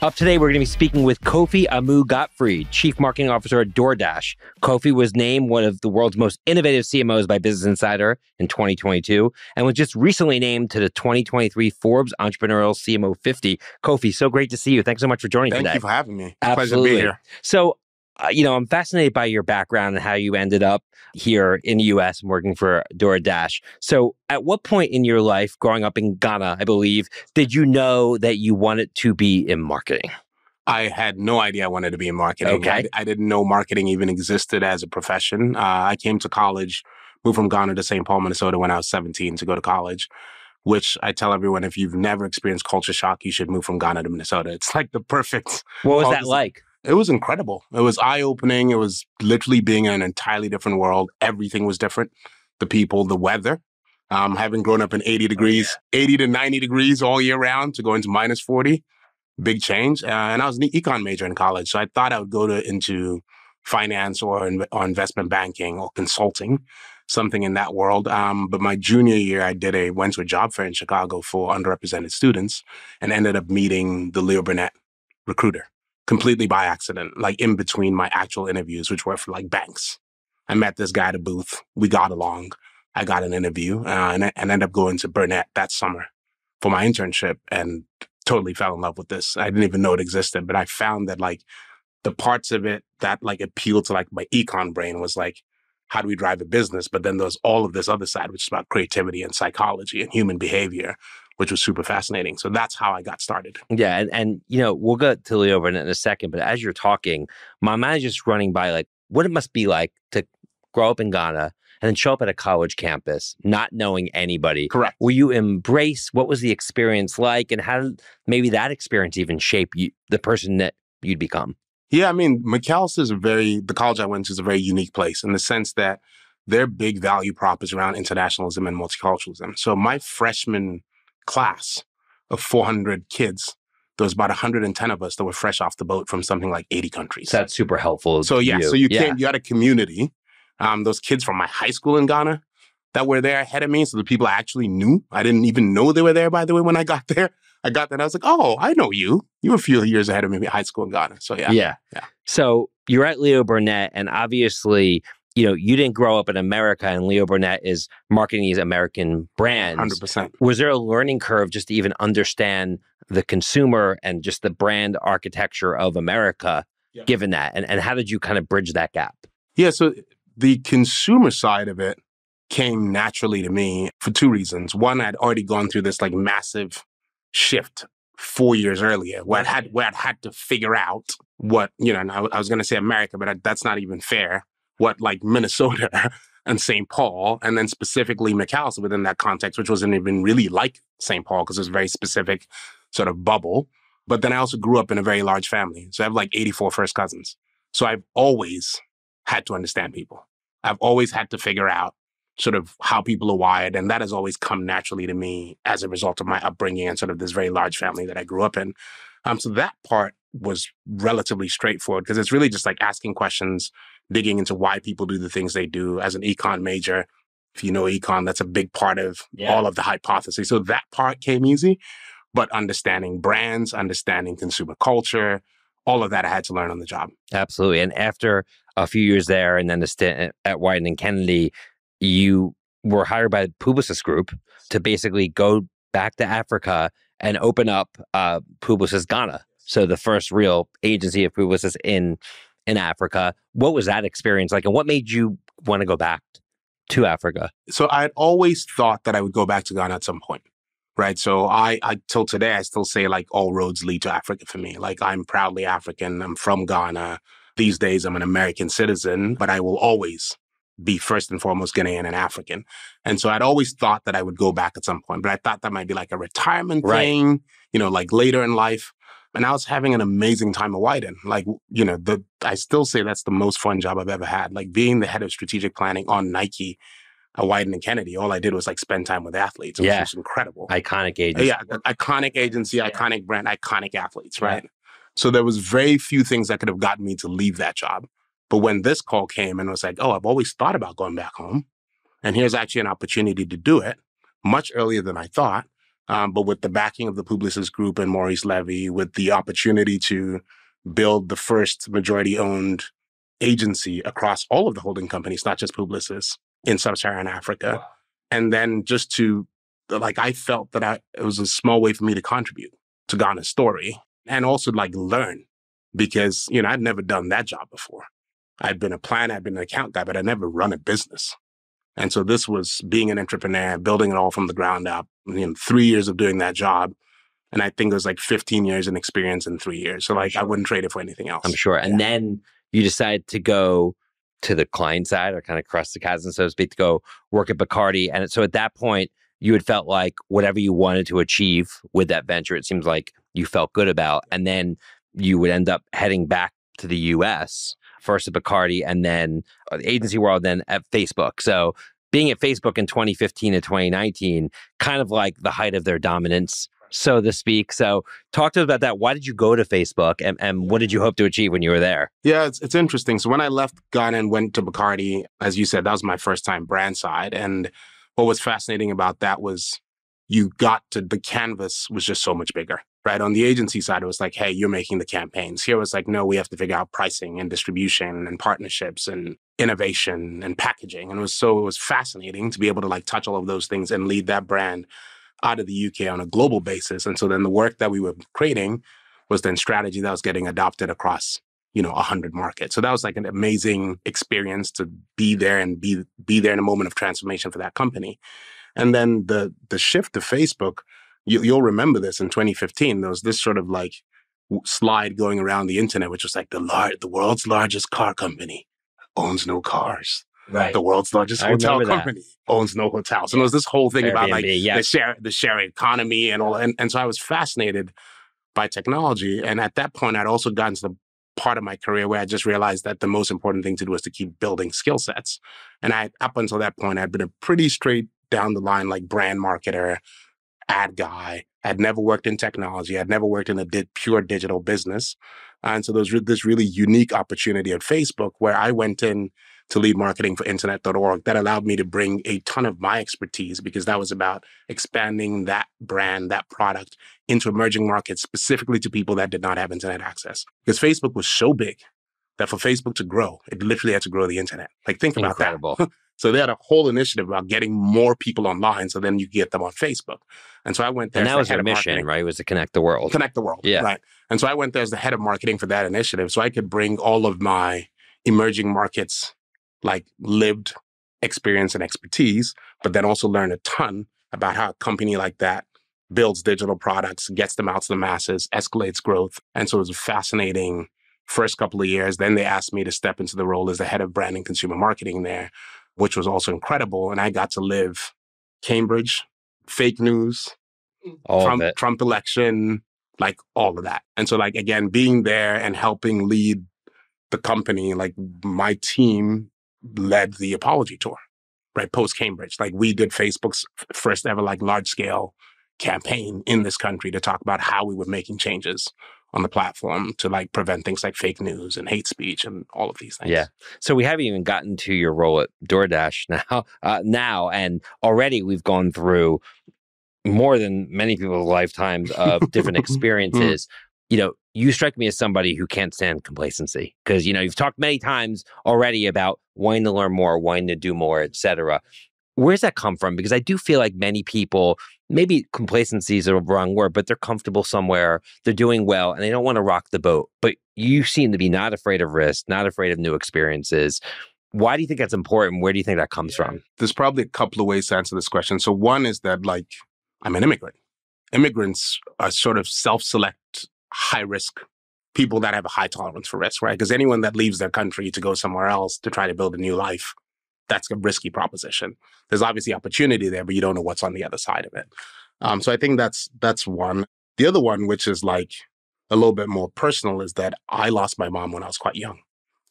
Up today, we're going to be speaking with Kofi Amoo-Gottfried, Chief Marketing Officer at DoorDash. Kofi was named one of the world's most innovative CMOs by Business Insider in 2022 and was just recently named to the 2023 Forbes Entrepreneurial CMO 50. Kofi, so great to see you. Thanks so much for joining Thank today. you for having me. Absolutely. Pleasure to be here. So, uh, you know, I'm fascinated by your background and how you ended up here in the US and working for DoorDash. So, at what point in your life, growing up in Ghana, I believe, did you know that you wanted to be in marketing? I had no idea I wanted to be in marketing. Okay. I, I didn't know marketing even existed as a profession. Uh, I came to college, moved from Ghana to St. Paul, Minnesota when I was 17 to go to college, which I tell everyone if you've never experienced culture shock, you should move from Ghana to Minnesota. It's like the perfect. What was that like? It was incredible. It was eye opening. It was literally being in an entirely different world. Everything was different. The people, the weather. Um, having grown up in 80 degrees, 80 to 90 degrees all year round to go into minus 40, big change. Uh, and I was an econ major in college. So I thought I would go to into finance or, in, or investment banking or consulting, something in that world. Um, but my junior year, I did a, went to a job fair in Chicago for underrepresented students and ended up meeting the Leo Burnett recruiter completely by accident, like in between my actual interviews, which were for like banks. I met this guy at a booth. We got along. I got an interview uh, and, and ended up going to Burnett that summer for my internship and totally fell in love with this. I didn't even know it existed, but I found that like the parts of it that like appealed to like my econ brain was like, how do we drive a business? But then there's all of this other side, which is about creativity and psychology and human behavior, which was super fascinating. So that's how I got started. Yeah, and, and you know, we'll get to Leo Burnett in a second, but as you're talking, my mind is just running by like what it must be like to grow up in Ghana and then show up at a college campus, not knowing anybody. Correct. Will you embrace what was the experience like and how did maybe that experience even shape you the person that you'd become? Yeah, I mean, Macalester is a very, the college I went to is a very unique place in the sense that their big value prop is around internationalism and multiculturalism. So my freshman class of 400 kids, there was about 110 of us that were fresh off the boat from something like 80 countries. That's super helpful. So yeah, you. so you yeah. came, you had a community. Um, those kids from my high school in Ghana that were there ahead of me. So the people I actually knew, I didn't even know they were there. By the way, when I got there, I got there and I was like, oh, I know you. You were a few years ahead of me in high school in Ghana. So yeah, Yeah. yeah. So you're at Leo Burnett, and obviously, you know, you didn't grow up in America, and Leo Burnett is marketing these American brands. hundred percent. Was there a learning curve just to even understand the consumer and just the brand architecture of America, Yeah. given that? And, and how did you kind of bridge that gap? Yeah, so the consumer side of it came naturally to me for two reasons. One, I'd already gone through this like massive shift four years earlier, where I had where I'd had to figure out what you know. And I, I was going to say America, but I, that's not even fair. What like Minnesota and St. Paul, and then specifically Macalester within that context, which wasn't even really like St. Paul because it was a very specific sort of bubble. But then I also grew up in a very large family, so I have like 84 first cousins. So I've always had to understand people. I've always had to figure out sort of how people are wired. And that has always come naturally to me as a result of my upbringing and sort of this very large family that I grew up in. Um, so that part was relatively straightforward because it's really just like asking questions, digging into why people do the things they do. As an econ major, if you know econ, that's a big part of Yeah. all of the hypotheses. So that part came easy, but understanding brands, understanding consumer culture, all of that I had to learn on the job. Absolutely. And after a few years there and then the stint at Wieden and Kennedy, you were hired by Publicis Group to basically go back to Africa and open up uh, Publicis Ghana. So the first real agency of Publicis in in Africa. What was that experience like, and what made you want to go back to Africa? so I had always thought that I would go back to Ghana at some point. Right. So I, I till today, I still say like all roads lead to Africa for me. Like I'm proudly African. I'm from Ghana. These days I'm an American citizen, but I will always be first and foremost Ghanaian and African. And so I'd always thought that I would go back at some point, but I thought that might be like a retirement Right. thing, you know, like later in life. And I was having an amazing time at Wieden. Like, you know, the I still say that's the most fun job I've ever had. Like being the head of strategic planning on Nike at Wieden and Kennedy, all I did was like spend time with athletes. It Yeah. was just incredible. Iconic Uh, agency. yeah, iconic agency, iconic brand, iconic athletes, right? So there was very few things that could have gotten me to leave that job. But when this call came and it was like, oh, I've always thought about going back home, and here's actually an opportunity to do it much earlier than I thought. Um, but with the backing of the Publicis Group and Maurice Levy, with the opportunity to build the first majority owned agency across all of the holding companies, not just Publicis in sub-Saharan Africa. Wow. And then just to like I felt that I it was a small way for me to contribute to Ghana's story and also like learn because you know I'd never done that job before. I'd been a planner, I'd been an account guy, but I never run a business. And so this was being an entrepreneur, building it all from the ground up. You know, three years of doing that job. And I think it was like 15 years in experience in three years. So like sure. I wouldn't trade it for anything else. I'm sure. And yeah. then you decide to go to the client side or kind of cross the chasm, so to speak, to go work at Bacardi. And so at that point, you had felt like whatever you wanted to achieve with that venture, it seems like you felt good about. And then you would end up heading back to the US, first at Bacardi and then uh, agency world, then at Facebook. So being at Facebook in 2015 and 2019, kind of like the height of their dominance so to speak. So talk to us about that. Why did you go to Facebook and, and what did you hope to achieve when you were there? Yeah, it's, it's interesting. So when I left Ghana and went to Bacardi, as you said, that was my first time brand side. And what was fascinating about that was you got to the canvas was just so much bigger. Right. On the agency side, it was like, hey, you're making the campaigns. Here it was like, no, we have to figure out pricing and distribution and partnerships and innovation and packaging. And it was so it was fascinating to be able to like touch all of those things and lead that brand out of the UK on a global basis. And so then the work that we were creating was then strategy that was getting adopted across, you know, a hundred markets. So that was like an amazing experience to be mm-hmm. there and be be there in a moment of transformation for that company. And then the the shift to Facebook, you, you'll remember this in 2015. There was this sort of like slide going around the internet, which was like the lar- the world's largest car company owns no cars. Right. The world's largest I hotel company that. owns no hotels. And it was this whole thing Airbnb, about like yeah. the share the sharing economy and all and, and so I was fascinated by technology. And at that point I'd also gotten to the part of my career where I just realized that the most important thing to do was to keep building skill sets. And I up until that point I'd been a pretty straight down the line like brand marketer, ad guy. I'd never worked in technology. I'd never worked in a di- pure digital business. And so there was this really unique opportunity at Facebook where I went in to lead marketing for internet.org that allowed me to bring a ton of my expertise because that was about expanding that brand, that product into emerging markets, specifically to people that did not have internet access. Because Facebook was so big that for Facebook to grow, it literally had to grow the internet. Like think about Incredible. that. So they had a whole initiative about getting more people online so then you get them on Facebook. And so I went there. And that was their mission, marketing. right? It was to connect the world. Connect the world. Yeah. Right. And so I went there as the head of marketing for that initiative. So I could bring all of my emerging markets like lived experience and expertise, but then also learn a ton about how a company like that builds digital products, gets them out to the masses, escalates growth. And so it was a fascinating first couple of years. Then they asked me to step into the role as the head of brand and consumer marketing there, which was also incredible. And I got to live Cambridge, fake news, all Trump. Trump election, like all of that. And so like again, being there and helping lead the company, like my team led the apology tour, right? Post Cambridge. Like we did Facebook's first ever like large scale campaign in this country to talk about how we were making changes on the platform to like prevent things like fake news and hate speech and all of these things. Yeah. So we haven't even gotten to your role at DoorDash now. Uh, now, and already we've gone through more than many people's lifetimes of different mm. experiences. you know, you strike me as somebody who can't stand complacency because you know you've talked many times already about wanting to learn more, wanting to do more, etc. Where's that come from? Because I do feel like many people, maybe complacency is a wrong word, but they're comfortable somewhere, they're doing well, and they don't want to rock the boat. But you seem to be not afraid of risk, not afraid of new experiences. Why do you think that's important? Where do you think that comes from? There's probably a couple of ways to answer this question. So one is that like I'm an immigrant. Immigrants are sort of self-select high risk people that have a high tolerance for risk, right? Because anyone that leaves their country to go somewhere else to try to build a new life, that's a risky proposition. There's obviously opportunity there, but you don't know what's on the other side of it. Um, so I think that's that's one. The other one, which is like a little bit more personal, is that I lost my mom when I was quite young.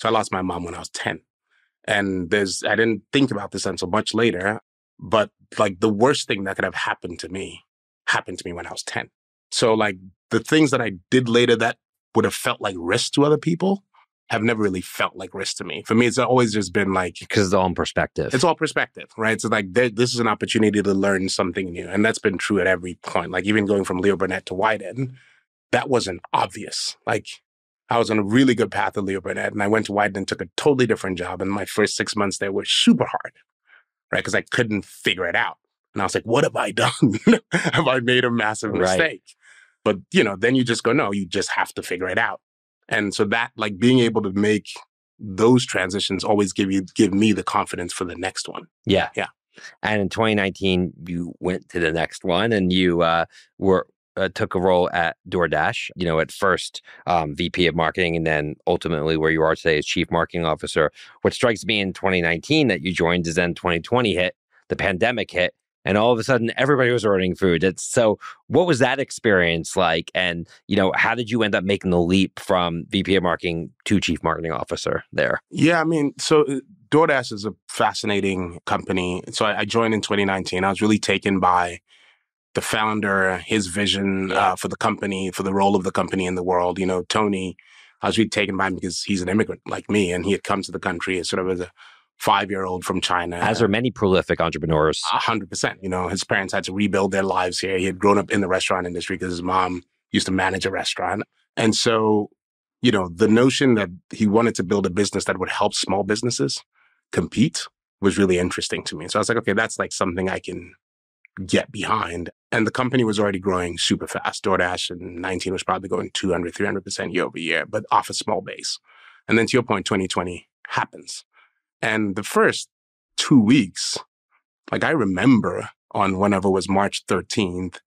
So I lost my mom when I was 10. And there's I didn't think about this until much later, but like the worst thing that could have happened to me happened to me when I was 10. So like the things that I did later that would have felt like risk to other people have never really felt like risk to me. For me, it's always just been like because it's all in perspective. It's all perspective, right? So like this is an opportunity to learn something new, and that's been true at every point. Like even going from Leo Burnett to Wieden, that wasn't obvious. Like I was on a really good path at Leo Burnett, and I went to Wieden and took a totally different job. And my first six months there were super hard, right? Because I couldn't figure it out, and I was like, "What have I done? have I made a massive mistake?" Right. But you know, then you just go, "No, you just have to figure it out." And so that, like, being able to make those transitions always give you give me the confidence for the next one. Yeah, yeah. And in 2019, you went to the next one, and you uh, were uh, took a role at DoorDash. You know, at first um, VP of marketing, and then ultimately where you are today as Chief Marketing Officer. What strikes me in 2019 that you joined is then 2020 hit, the pandemic hit, and all of a sudden everybody was ordering food. It's so. What was that experience like? And you know, how did you end up making the leap from VP of marketing to Chief Marketing Officer there? Yeah, I mean, so. Uh, DoorDash is a fascinating company. So I, I joined in 2019. I was really taken by the founder, his vision uh, for the company, for the role of the company in the world. You know, Tony, I was really taken by him because he's an immigrant like me, and he had come to the country as sort of as a five year old from China. As are many prolific entrepreneurs. A hundred percent. You know, his parents had to rebuild their lives here. He had grown up in the restaurant industry because his mom used to manage a restaurant. And so, you know, the notion that he wanted to build a business that would help small businesses compete was really interesting to me. So I was like, okay, that's like something I can get behind. And the company was already growing super fast. DoorDash in 19 was probably going 200, 300% year over year, but off a small base. And then to your point, 2020 happens. And the first two weeks, like I remember on whenever it was March 13th,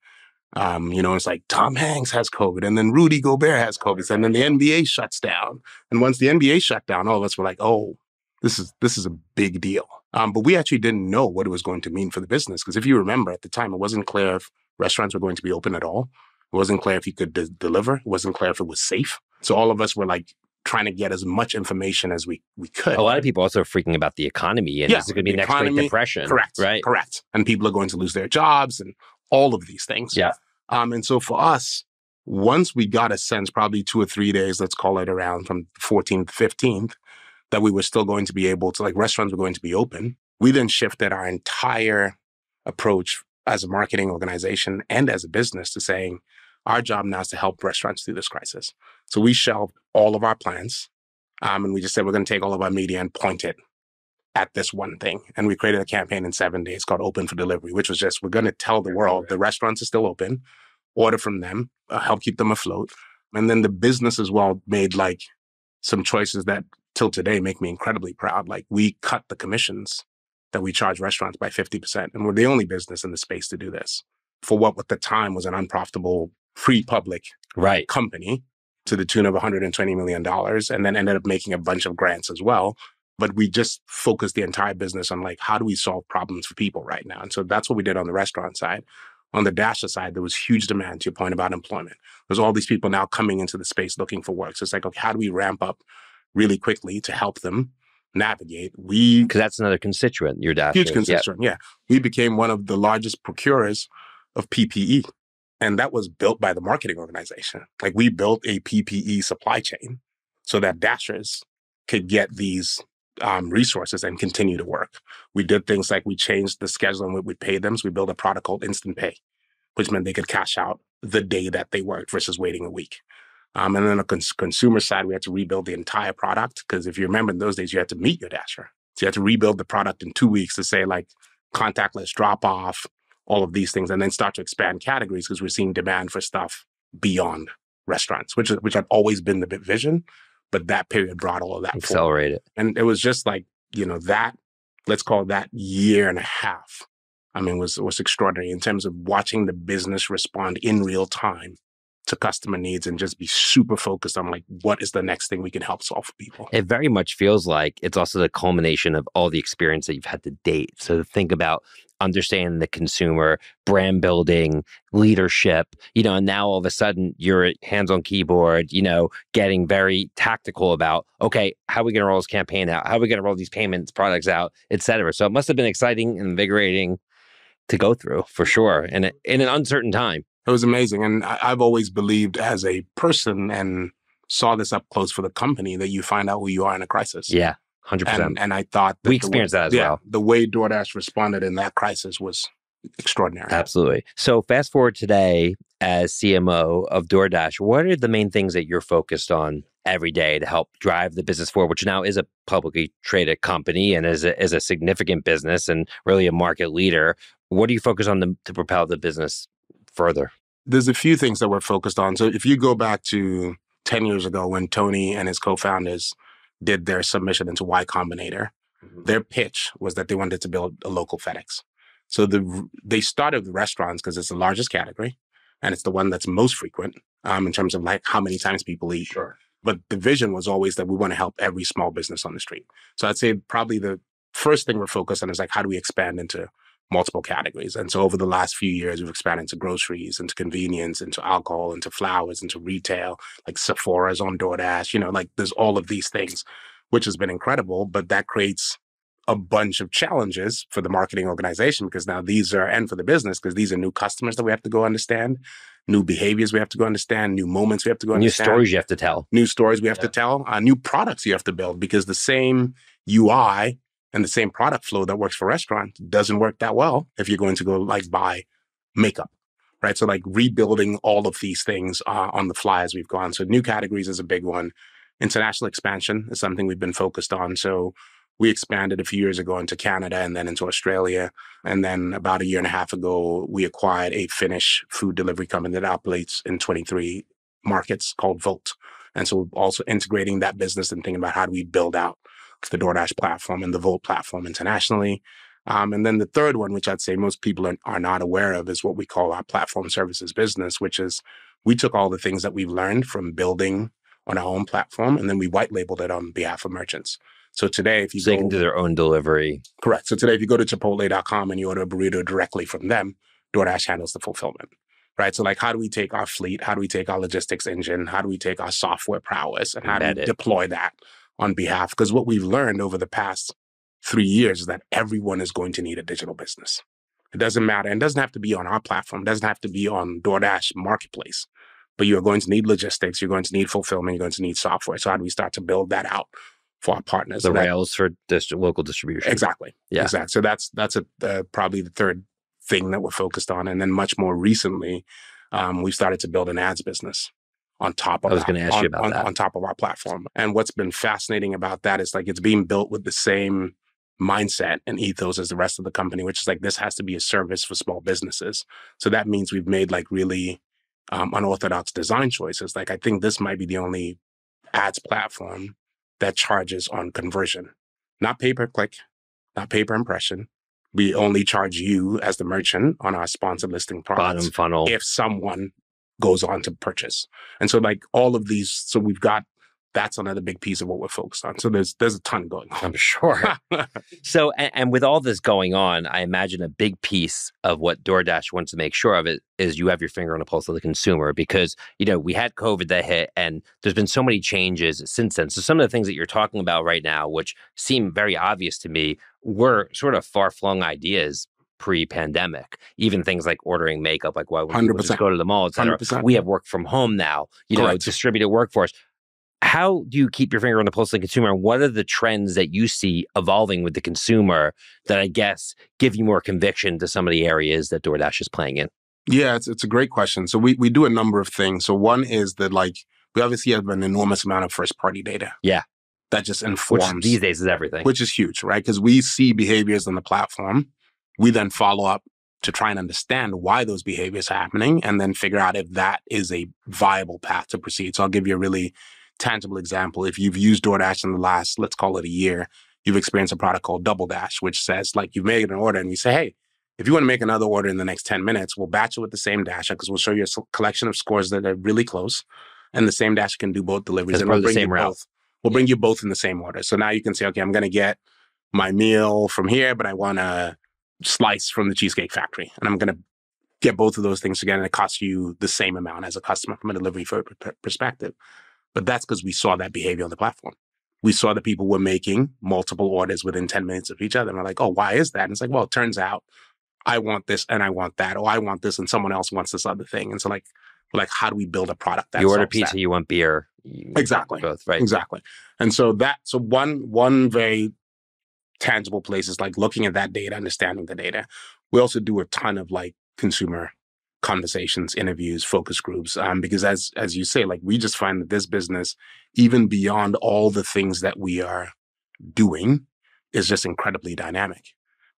um, you know, it's like Tom Hanks has COVID and then Rudy Gobert has COVID and then the NBA shuts down. And once the NBA shut down, all of us were like, oh, this is this is a big deal. Um, but we actually didn't know what it was going to mean for the business. Because if you remember at the time, it wasn't clear if restaurants were going to be open at all. It wasn't clear if you could de- deliver. It wasn't clear if it was safe. So all of us were like trying to get as much information as we, we could. A lot of people also are freaking about the economy and yeah, is going to be next economy, Great Depression? Correct. Right. Correct. And people are going to lose their jobs and all of these things. Yeah. Um, and so for us, once we got a sense, probably two or three days, let's call it around from 14th to 15th, that we were still going to be able to, like restaurants were going to be open, we then shifted our entire approach as a marketing organization and as a business to saying, our job now is to help restaurants through this crisis. So we shelved all of our plans. Um, and we just said, we're going to take all of our media and point it at this one thing. And we created a campaign in seven days called Open for Delivery, which was just, we're going to tell the world the restaurants are still open, order from them, uh, help keep them afloat. And then the business as well made like some choices that till today make me incredibly proud. Like we cut the commissions that we charge restaurants by 50%. And we're the only business in the space to do this for what at the time was an unprofitable pre-public right. company to the tune of $120 million and then ended up making a bunch of grants as well. But we just focused the entire business on like, how do we solve problems for people right now? And so that's what we did on the restaurant side. On the Dasher side, there was huge demand to your point about employment. There's all these people now coming into the space looking for work. So it's like, okay, how do we ramp up really quickly to help them navigate. We because that's another constituent. Your dad, huge constituent. Yep. Yeah, we became one of the largest procurers of PPE, and that was built by the marketing organization. Like we built a PPE supply chain so that dashers could get these um, resources and continue to work. We did things like we changed the schedule in we paid them. So we built a product called Instant Pay, which meant they could cash out the day that they worked versus waiting a week. Um, and then on the cons- consumer side, we had to rebuild the entire product because if you remember in those days, you had to meet your dasher. So you had to rebuild the product in two weeks to say like contactless drop off, all of these things, and then start to expand categories because we're seeing demand for stuff beyond restaurants, which which had always been the vision, but that period brought all of that accelerated. And it was just like you know that let's call it that year and a half. I mean, was was extraordinary in terms of watching the business respond in real time to customer needs and just be super focused on like what is the next thing we can help solve for people. It very much feels like it's also the culmination of all the experience that you've had to date. So think about understanding the consumer, brand building, leadership, you know, and now all of a sudden you're hands on keyboard, you know, getting very tactical about, okay, how are we going to roll this campaign out? How are we going to roll these payments products out, et cetera. So it must have been exciting and invigorating to go through for sure and in an uncertain time it was amazing. And I, have always believed as a person and saw this up close for the company that you find out who you are in a crisis. Yeah, hundred percent. And, and I thought We the way- experienced that as yeah, well. The way DoorDash responded in that crisis was extraordinary. Absolutely. So fast forward today as CMO of DoorDash, what are the main things that you're focused on every day to help drive the business forward, which now is a publicly traded company and is a, is a significant business and really a market leader. What do you focus on to, to propel the business further? There's a few things that we're focused on. So if you go back to 10 years ago when Tony and his co-founders did their submission into Y Combinator, their pitch was that they wanted to build a local FedEx. So the they started with restaurants because it's the largest category and it's the one that's most frequent um, in terms of like how many times people eat. Sure. But the vision was always that we want to help every small business on the street. So I'd say probably the first thing we're focused on is like how do we expand into multiple categories. And so over the last few years, we've expanded into groceries, into convenience, into alcohol, into flowers, into retail, like Sephora's on DoorDash, you know, like there's all of these things, which has been incredible, but that creates a bunch of challenges for the marketing organization because now these are, and for the business, because these are new customers that we have to go understand, new behaviors we have to go understand, new moments we have to go New understand stories you have to tell. new stories we have Yeah. to tell, uh, new products you have to build because the same UI and the same product flow that works for restaurants doesn't work that well if you're going to go like buy makeup, right? So like rebuilding all of these things uh, on the fly as we've gone. So new categories is a big one. International expansion is something we've been focused on. So we expanded a few years ago into Canada and then into Australia. And then about a year and a half ago, we acquired a Finnish food delivery company that operates in 23 markets called Wolt. And so we're also integrating that business and thinking about how do we build out the DoorDash platform and the Wolt platform internationally. Um, and then the third one, which I'd say most people are, are not aware of, is what we call our platform services business, which is we took all the things that we've learned from building on our own platform and then we white labeled it on behalf of merchants. So today, if you So they go, can do their own delivery. correct. So today, if you go to Chipotle.com and you order a burrito directly from them, DoorDash handles the fulfillment. Right. So like how do we take our fleet? How do we take our logistics engine? How do we take our software prowess and how do we deploy that on behalf? Because what we've learned over the past three years is that everyone is going to need a digital business. It doesn't matter. And doesn't have to be on our platform. It doesn't have to be on DoorDash marketplace. But you're going to need logistics. You're going to need fulfillment. You're going to need software. So how do we start to build that out for our partners? The So that- rails for dist- local distribution. Exactly. Yeah. Exactly. So that's that's a, uh, probably the third thing that we're focused on, and then much more recently, um, we've started to build an ads business on top of I was our- gonna ask you about on, that. on top of our platform. And what's been fascinating about that is like it's being built with the same mindset and ethos as the rest of the company, which is like this has to be a service for small businesses. So that means we've made like really um, unorthodox design choices. Like I think this might be the only ads platform that charges on conversion, not pay per click, not pay per impression. We only charge you as the merchant on our sponsored listing products Bottom funnel. if someone goes on to purchase. And so like all of these, so we've got that's another big piece of what we're focused on. So there's there's a ton going on. I'm sure. So, and, and with all this going on, I imagine a big piece of what DoorDash wants to make sure of it is you have your finger on the pulse of the consumer because, you know, we had COVID that hit and there's been so many changes since then. So, some of the things that you're talking about right now, which seem very obvious to me, were sort of far flung ideas pre pandemic. Even things like ordering makeup, like why would people just 100%. go to the mall, et cetera. 100%. We have work from home now, you know, distributed workforce how do you keep your finger on the pulse of the consumer? And what are the trends that you see evolving with the consumer that I guess give you more conviction to some of the areas that DoorDash is playing in? Yeah, it's it's a great question. So we we do a number of things. So one is that like we obviously have an enormous amount of first party data. Yeah. That just Which informs these days is everything. which is huge, right? Because we see behaviors on the platform. We then follow up to try and understand why those behaviors are happening and then figure out if that is a viable path to proceed. So I'll give you a really tangible example. If you've used DoorDash in the last, let's call it a year, you've experienced a product called Double Dash, which says like you've made an order and we say, hey, if you want to make another order in the next 10 minutes, we'll batch it with the same dasher because we'll show you a collection of scores that are really close. And the same dasher can do both deliveries. As and we'll bring same you route. both. We'll bring you both in the same order. So now you can say, okay, I'm going to get my meal from here, but I want a slice from the Cheesecake Factory. And I'm going to get both of those things together and it costs you the same amount as a customer from a delivery perspective. But that's because we saw that behavior on the platform. We saw that people were making multiple orders within 10 minutes of each other. And we're like, oh, why is that? And it's like, well, it turns out I want this and I want that, or I want this and someone else wants this other thing. And so like, like, how do we build a product that you order pizza, that? you want beer. you- Exactly. both right. Exactly. And so that so one one very tangible places, like looking at that data, understanding the data. We also do a ton of like consumer conversations, interviews, focus groups. Um, because as as you say, like we just find that this business, even beyond all the things that we are doing, is just incredibly dynamic.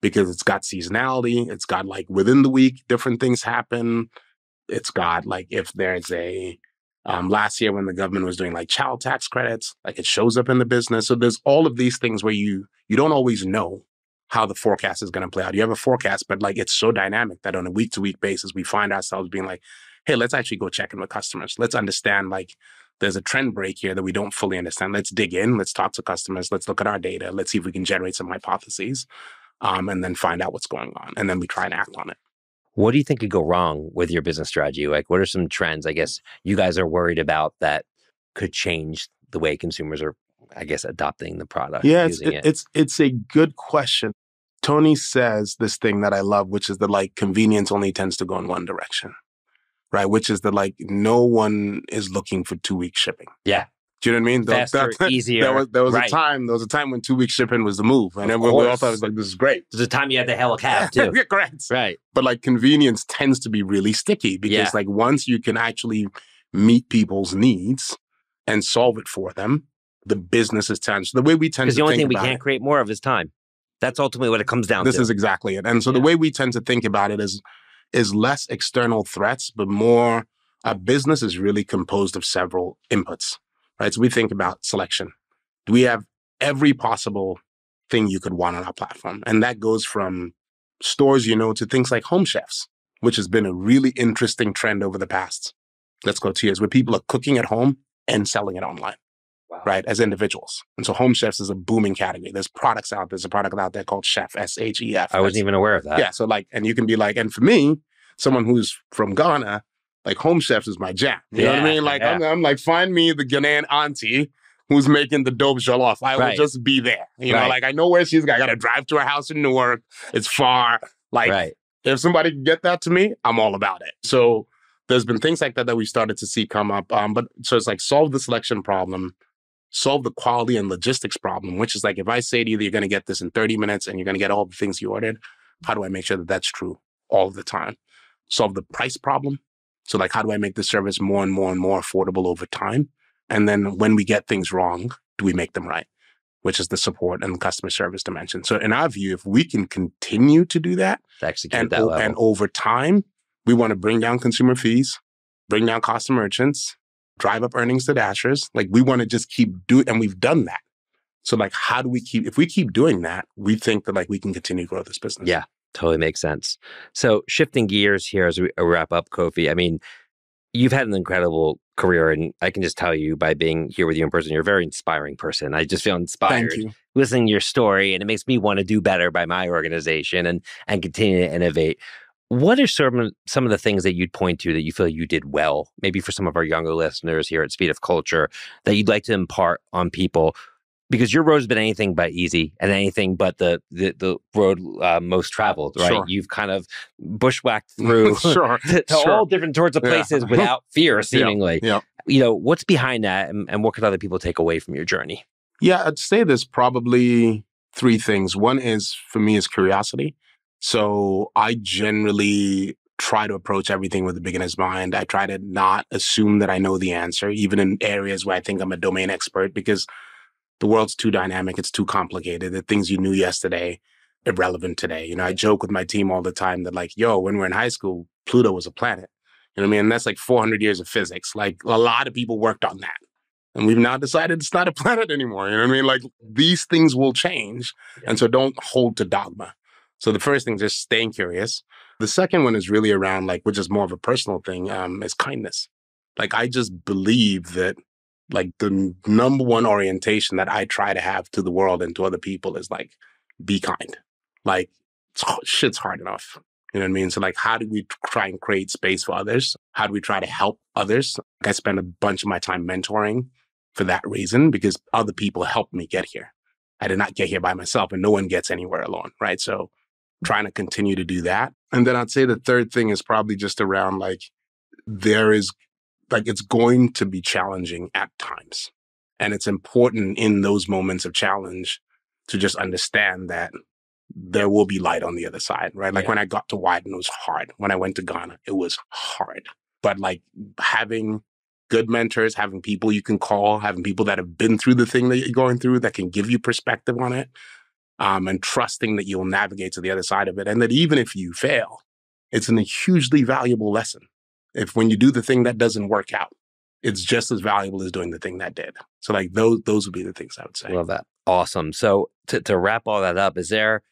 Because it's got seasonality, it's got like within the week, different things happen. It's got like if there's a um, last year when the government was doing like child tax credits, like it shows up in the business. So there's all of these things where you you don't always know how the forecast is going to play out. You have a forecast, but like it's so dynamic that on a week to week basis, we find ourselves being like, hey, let's actually go check in with customers. Let's understand like there's a trend break here that we don't fully understand. Let's dig in. Let's talk to customers. Let's look at our data. Let's see if we can generate some hypotheses, um, and then find out what's going on, and then we try and act on it. What do you think could go wrong with your business strategy? Like, what are some trends? I guess you guys are worried about that could change the way consumers are, I guess, adopting the product. Yeah, it's using it, it's it's a good question. Tony says this thing that I love, which is that like convenience only tends to go in one direction, right? Which is that like no one is looking for two week shipping. Yeah. Do you know what I mean? Faster, that- easier. There was there was right. a time there was a time when two week shipping was the move, and then we, all thought it was like this is great. There's a time you had to hail a cab too. yeah, correct. right. But like convenience tends to be really sticky because Yeah. like once you can actually meet people's needs and solve it for them, the business is tends. The way we tend to the only thing we can't it- create more of is time. That's ultimately what it comes down this to. This is exactly it. And so the way we tend to think about it is is less external threats, but more a business is really composed of several inputs. Right. So we think about selection. Do we have every possible thing you could want on our platform? And that goes from stores, you know, to things like home chefs, which has been a really interesting trend over the past, let's go two years, where people are cooking at home and selling it online Wow. right, as individuals. And so home chefs is a booming category. There's products out there. there's a product out there called Shef, S H E F. I wasn't even aware of that. Yeah. So like, and you can be like, and for me, someone who's from Ghana, like home chefs is my jam. You know what I mean? Like yeah. I'm, I'm like, find me the Ghanaian auntie who's making the dope jollof. I Right. will just be there. You know, like I know where she's I gotta drive to her house in Newark. It's far. Like right. if somebody can get that to me, I'm all about it. So there's been things like that that we started to see come up. Um, but so it's like solve the selection problem, solve the quality and logistics problem, which is like if I say to you that you're going to get this in 30 minutes and you're going to get all the things you ordered, how do I make sure that that's true all the time? Solve the price problem. So like, how do I make the service more and more and more affordable over time? And then when we get things wrong, do we make them right? Which is the support and customer service dimension. So in our view, if we can continue to do that, To execute and, that o- and over time, we want to bring down consumer fees, bring down cost to merchants, drive up earnings to dashers. Like we want to just keep doing, and we've done that. So like, how do we keep? If we keep doing that, we think that like we can continue to grow this business. Yeah. Totally makes sense. So shifting gears here as we uh, wrap up, Kofi. I mean, you've had an incredible career, and I can just tell you by being here with you in person, you're a very inspiring person. I just feel inspired listening to your story, and it makes me want to do better by my organization and and continue to innovate. What are some some of the things that you'd point to that you feel you did well, maybe for some of our younger listeners here at Speed of Culture, that you'd like to impart on people? Because your road's been anything but easy and anything but the the, the road uh, most traveled, right? Sure. You've kind of bushwhacked through sure. to, to Sure. all different sorts of Yeah. places without fear, seemingly. yeah. You know, what's behind that and, and what could other people take away from your journey? Yeah, I'd say there's probably three things. One is for me is curiosity. So I generally try to approach everything with a beginner's mind. I try to not assume that I know the answer, even in areas where I think I'm a domain expert, because the world's too dynamic, it's too complicated. The things you knew yesterday, irrelevant today. You know, I joke with my team all the time that like, yo, when we're in high school, Pluto was a planet. You know what I mean? And that's like 400 years of physics. Like a lot of people worked on that. And we've now decided it's not a planet anymore. You know what I mean? Like these things will change. And so don't hold to dogma. So the first thing is just staying curious. The second one is really around like, which is more of a personal thing, um, is kindness. Like I just believe that like the number one orientation that I try to have to the world and to other people is like, be kind. Like it's, shit's hard enough. You know what I mean? So like, how do we try and create space for others? How do we try to help others? Like, I spend a bunch of my time mentoring for that reason because other people helped me get here. I did not get here by myself and no one gets anywhere alone, right? So trying to continue to do that. And then I'd say the third thing is probably just around like there is like it's going to be challenging at times. And it's important in those moments of challenge to just understand that there will be light on the other side, right? Like Yeah. when I got to Wieden, it was hard. When I went to Ghana, it was hard. But like having good mentors, having people you can call, having people that have been through the thing that you're going through that can give you perspective on it, um, and trusting that you'll navigate to the other side of it. And that even if you fail, it's a hugely valuable lesson. If when you do the thing that doesn't work out, it's just as valuable as doing the thing that did. So like those those would be the things I would say. Love that. Awesome. So to, to wrap all that up, is there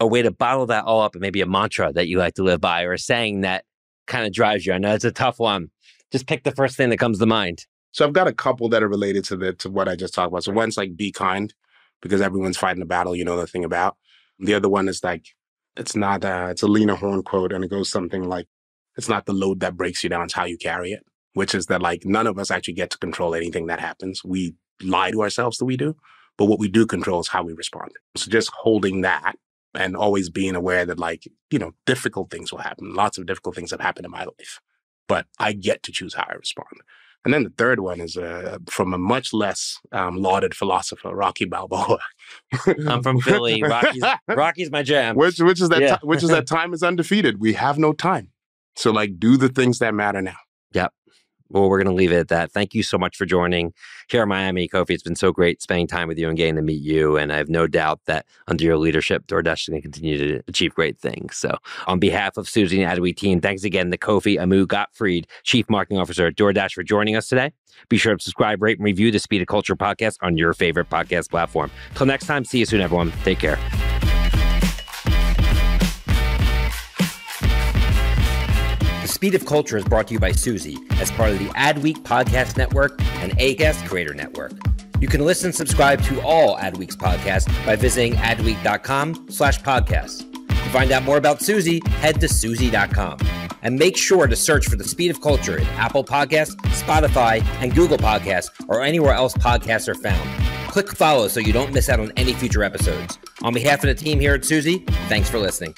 a way to bottle that all up and maybe a mantra that you like to live by or a saying that kind of drives you? I know it's a tough one. Just pick the first thing that comes to mind. So I've got a couple that are related to the to what I just talked about. So one's like be kind because everyone's fighting a battle you know the thing about. The other one is like it's not uh it's a Lena Horne quote and it goes something like it's not the load that breaks you down, it's how you carry it. Which is that like none of us actually get to control anything that happens. We lie to ourselves that we do, but what we do control is how we respond. So just holding that and always being aware that like, you know, difficult things will happen. Lots of difficult things have happened in my life. But I get to choose how I respond. And then the third one is uh, from a much less um, lauded philosopher, Rocky Balboa. I'm from Philly. Rocky's, Rocky's my jam. which which is that Yeah. ti- which is that time is undefeated. We have no time. So like do the things that matter now. Yep. Well, we're going to leave it at that. Thank you so much for joining here in Miami, Kofi. It's been so great spending time with you and getting to meet you. And I have no doubt that under your leadership, DoorDash is going to continue to achieve great things. So, on behalf of Suzy and Adweek team, thanks again to Kofi Amoo-Gottfried, Chief Marketing Officer at DoorDash, for joining us today. Be sure to subscribe, rate, and review the Speed of Culture podcast on your favorite podcast platform. Till next time, see you soon, everyone. Take care. Speed of Culture is brought to you by Suzy as part of the Adweek Podcast Network and Acast Creator Network. You can listen and subscribe to all Adweek's podcasts by visiting adweek.com slash podcasts. To find out more about Suzy, head to Suzy.com. And make sure to search for The Speed of Culture in Apple Podcasts, Spotify, and Google Podcasts, or anywhere else podcasts are found. Click follow so you don't miss out on any future episodes. On behalf of the team here at Suzy, thanks for listening.